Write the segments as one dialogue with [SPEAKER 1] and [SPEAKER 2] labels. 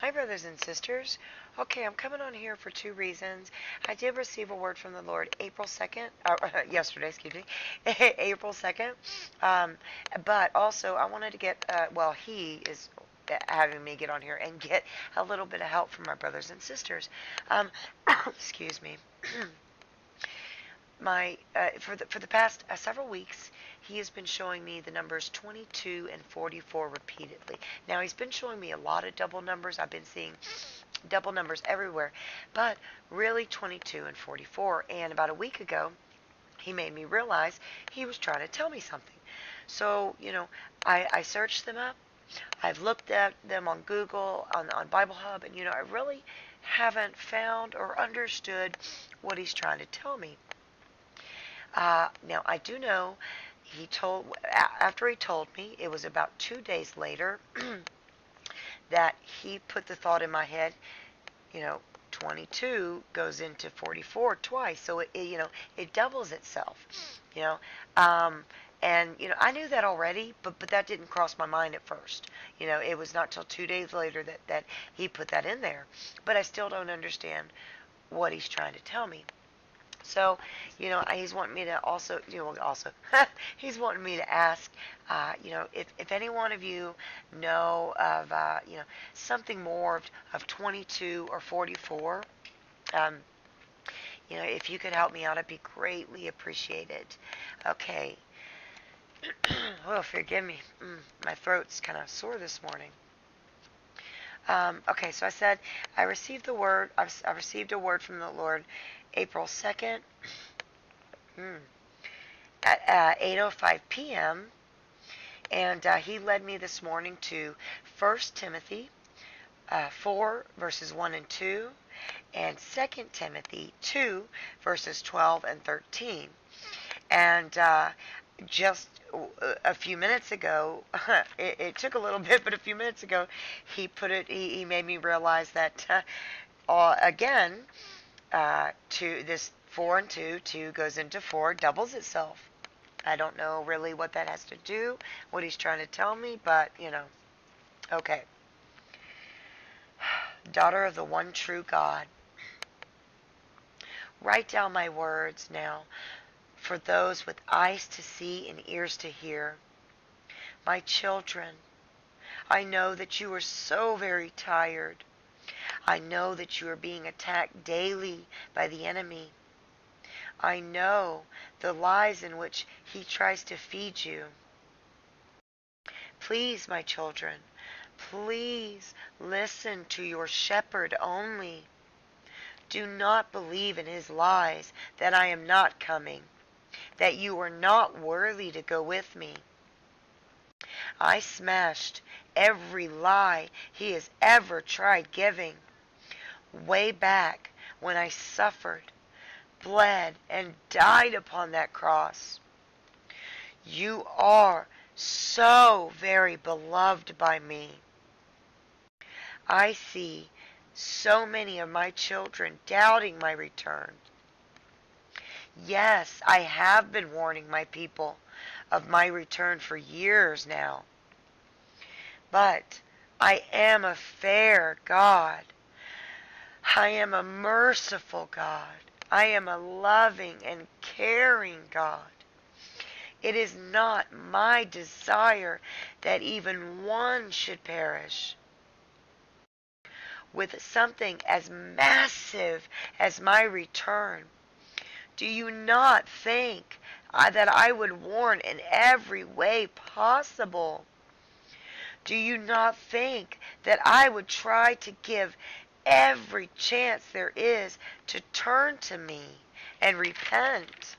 [SPEAKER 1] Hi, brothers and sisters. Okay, I'm coming on here for two reasons. I did receive a word from the Lord April 2nd, uh, yesterday, excuse me, April 2nd. Um, but also, I wanted to get, uh, well, he is having me get on here and get a little bit of help from my brothers and sisters. Um, excuse me. my uh, for the for the past uh, several weeks he has been showing me the numbers 22 and 44 repeatedly. Now he's been showing me a lot of double numbers. I've been seeing double numbers everywhere. But really 22 and 44 and about a week ago he made me realize he was trying to tell me something. So you know i i searched them up. I've looked at them on google on on bible hub and you know i really haven't found or understood what he's trying to tell me. Uh, now, I do know he told, after he told me, it was about two days later, that he put the thought in my head, you know, 22 goes into 44 twice. So, it, it you know, it doubles itself, you know. Um, and, you know, I knew that already, but, but that didn't cross my mind at first. You know, it was not till two days later that, that he put that in there. But I still don't understand what he's trying to tell me. So, you know, he's wanting me to also, you know, also, he's wanting me to ask, uh, you know, if, if any one of you know of, uh, you know, something more of, of 22 or 44, um, you know, if you could help me out, I'd be greatly appreciated. Okay. oh, forgive me. Mm, my throat's kind of sore this morning. Um, okay, so I said I received the word. I received a word from the Lord April 2nd hmm, at uh, 8.05 p.m. And uh, he led me this morning to 1 Timothy uh, 4, verses 1 and 2, and 2 Timothy 2, verses 12 and 13. And uh, just a few minutes ago, it, it, took a little bit, but a few minutes ago, he put it, he, he made me realize that, uh, again, uh, two, this 4 and 2, 2 goes into 4, doubles itself. I don't know really what that has to do, what he's trying to tell me, but, you know, okay. Daughter of the one true God, write down my words now for those with eyes to see and ears to hear. My children, I know that you are so very tired. I know that you are being attacked daily by the enemy. I know the lies in which he tries to feed you. Please, my children, please listen to your shepherd only. Do not believe in his lies that I am not coming, that you are not worthy to go with me. I smashed every lie he has ever tried giving way back when I suffered, bled, and died upon that cross. You are so very beloved by me. I see so many of my children doubting my return. Yes, I have been warning my people of my return for years now. But I am a fair God I am a merciful God. I am a loving and caring God. It is not my desire that even one should perish. With something as massive as my return, do you not think uh, that I would warn in every way possible? Do you not think that I would try to give every chance there is to turn to me and repent.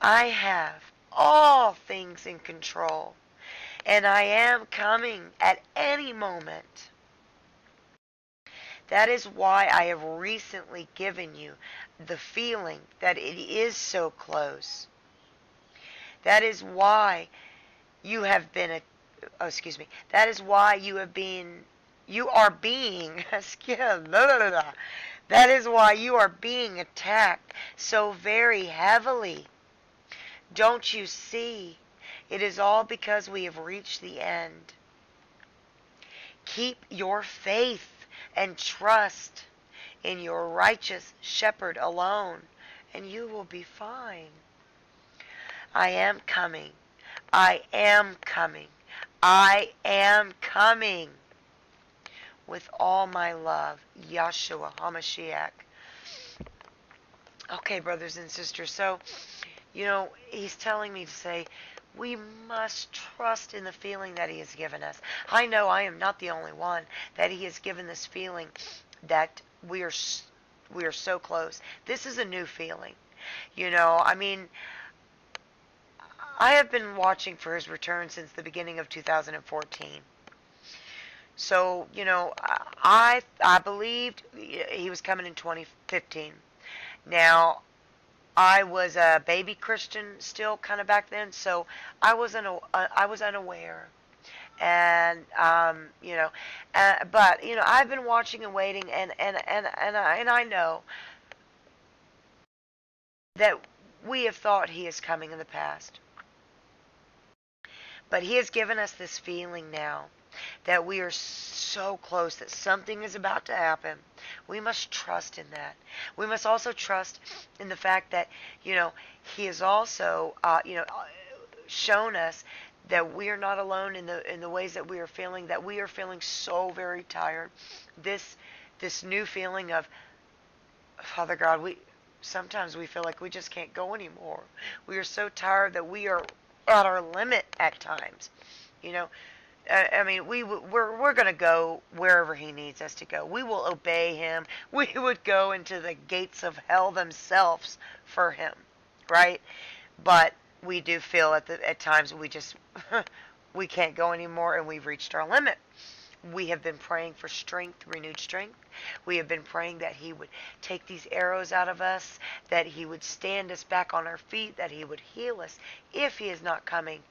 [SPEAKER 1] I have all things in control, and I am coming at any moment. That is why I have recently given you the feeling that it is so close. That is why you have been oh, excuse me. That is why you have been, you are being, that is why you are being attacked so very heavily. Don't you see? It is all because we have reached the end. Keep your faith and trust in your righteous shepherd alone, and you will be fine. I am coming. I am coming. I am coming with all my love. Yahshua HaMashiach. Okay, brothers and sisters. So, you know, he's telling me to say, we must trust in the feeling that he has given us. I know I am not the only one that he has given this feeling that we are we are so close. This is a new feeling. You know, I mean, I have been watching for his return since the beginning of 2014. So, you know, I I believed he was coming in 2015. Now, I was a baby Christian still kind of back then, so I wasn't I was unaware. And um, you know, uh, but you know, I've been watching and waiting, and and and and I, and I know that we have thought he is coming in the past. But he has given us this feeling now that we are so close that something is about to happen. We must trust in that. We must also trust in the fact that, you know, he has also, uh, you know, shown us that we are not alone in the in the ways that we are feeling that we are feeling so very tired this this new feeling of father god we sometimes we feel like we just can't go anymore we are so tired that we are at our limit at times. You know, I mean, we we're we're to go wherever he needs us to go. We will obey him. We would go into the gates of hell themselves for him, right? But we do feel at the at times we just we can't go anymore and we've reached our limit. We have been praying for strength, renewed strength. We have been praying that He would take these arrows out of us, that He would stand us back on our feet, that He would heal us if He is not coming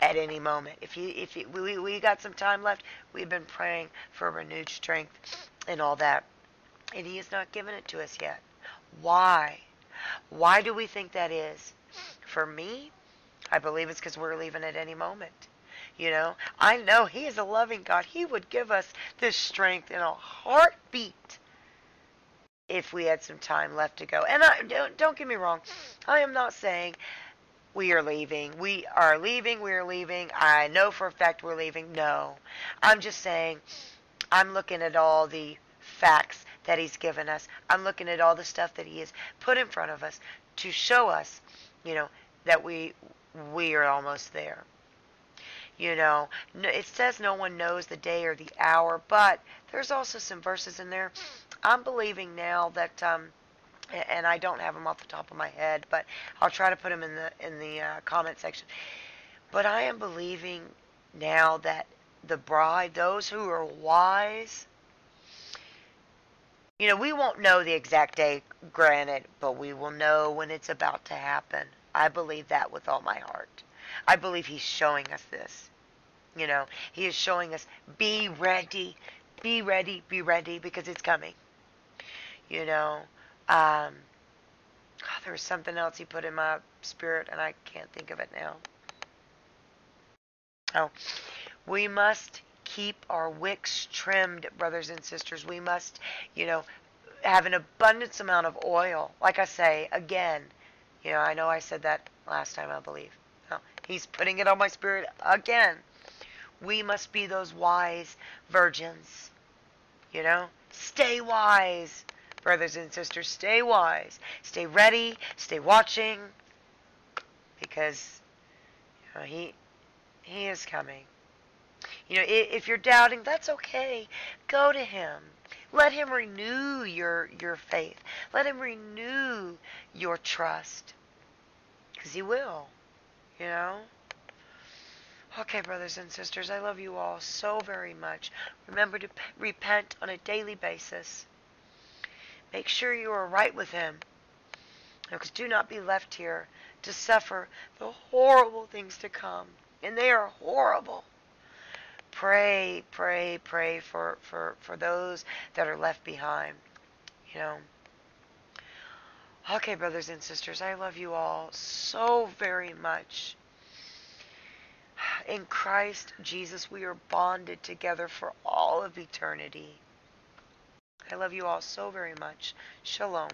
[SPEAKER 1] at any moment. If if we, we got some time left, we've been praying for renewed strength and all that. And He has not given it to us yet. Why? Why do we think that is? For me, I believe it's because we're leaving at any moment. You know, I know He is a loving God. He would give us this strength in a heartbeat if we had some time left to go. And I, don't, don't get me wrong, I am not saying we are leaving. We are leaving. We are leaving. I know for a fact we're leaving. No. I'm just saying I'm looking at all the facts that he's given us. I'm looking at all the stuff that he has put in front of us to show us, you know, that we we are almost there. You know, it says no one knows the day or the hour, but there's also some verses in there. I'm believing now that, um, and I don't have them off the top of my head, but I'll try to put them in the in the uh, comment section. But I am believing now that the bride, those who are wise, you know, we won't know the exact day, granted, but we will know when it's about to happen. I believe that with all my heart. I believe he's showing us this. You know, he is showing us be ready, be ready, be ready because it's coming. You know, um, there was something else he put in my spirit and I can't think of it now. Oh, we must keep our wicks trimmed, brothers and sisters. We must, you know, have an abundance amount of oil. Like I say, again, you know, I know I said that last time, I believe. He's putting it on my spirit again. We must be those wise virgins. You know? Stay wise, brothers and sisters. Stay wise. Stay ready. Stay watching. Because you know, he, he is coming. You know, if you're doubting, that's okay. Go to him. Let him renew your your faith. Let him renew your trust. Because he will. You know? Okay, brothers and sisters, I love you all so very much. Remember to repent on a daily basis. Make sure you are right with Him. Because do not be left here to suffer the horrible things to come. And they are horrible. Pray, pray, pray for, for, for those that are left behind. You know. Okay, brothers and sisters, I love you all so very much. In Christ Jesus, we are bonded together for all of eternity. I love you all so very much. Shalom.